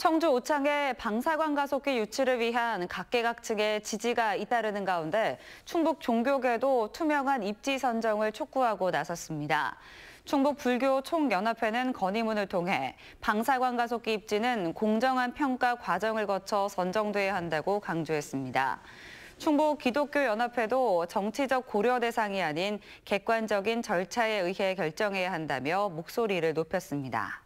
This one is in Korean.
청주 오창의 방사관 가속기 유치를 위한 각계각층의 지지가 잇따르는 가운데 충북 종교계도 투명한 입지 선정을 촉구하고 나섰습니다. 충북 불교 총연합회는 건의문을 통해 방사관 가속기 입지는 공정한 평가 과정을 거쳐 선정돼야 한다고 강조했습니다. 충북 기독교 연합회도 정치적 고려 대상이 아닌 객관적인 절차에 의해 결정해야 한다며 목소리를 높였습니다.